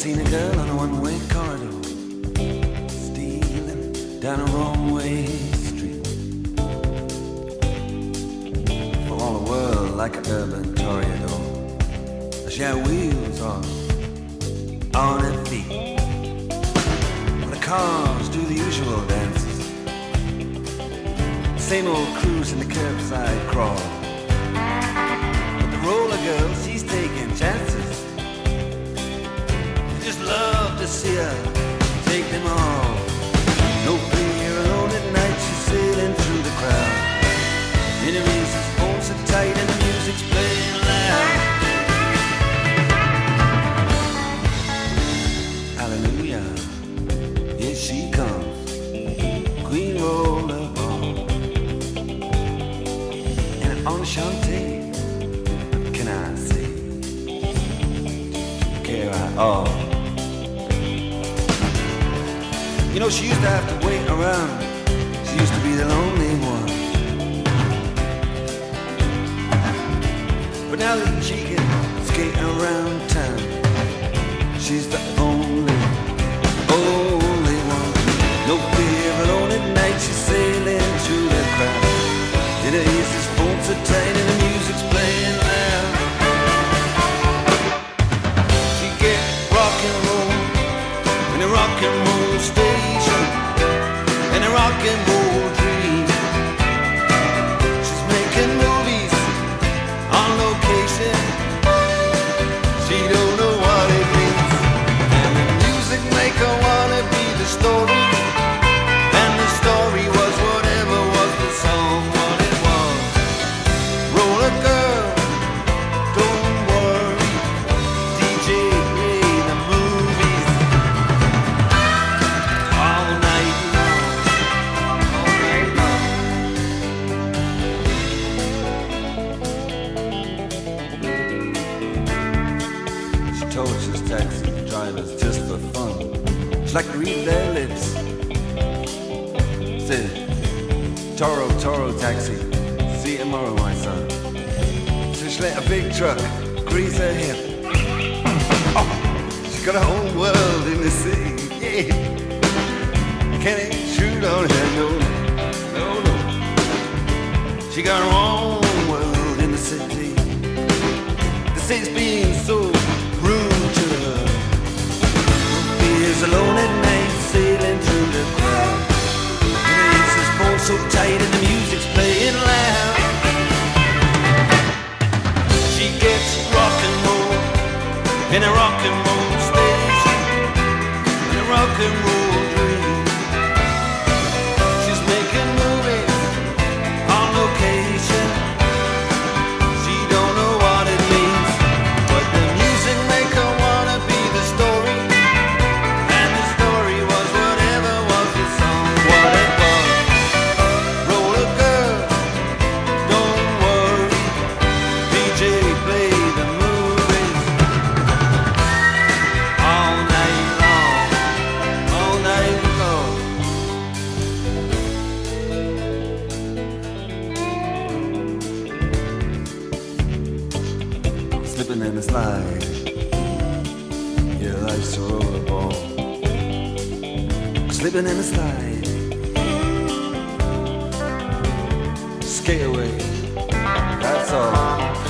seen a girl on a one-way corridor Stealing down a wrong-way street. For all the world like an urban toreador She had wheels on, on her feet. And the cars do the usual dances Same old cruise in the curbside crawl she comes, Queen Rollerball. And enchanté, can I say? Care I all. You know, she used to have to wait around. She used to be the lonely one. But now that she can skate around town, she's the only, only Her ears, his phone so Tortures taxi drivers just for fun. She like read their lips. Said, Toro, Toro taxi, see you tomorrow, my son. So she let a big truck grease her hip. Oh, she got her own world in the city, yeah. Can't shoot on her, no, no, no. She got her own world in the city. The city's being so Fears alone at night, sailing through the crowd. It's his phone so tight and the music's playing loud. She gets rock and roll in a rock and roll station, in a rock and roll life's a rollerball. Slipping in the slide, skate away. That's all.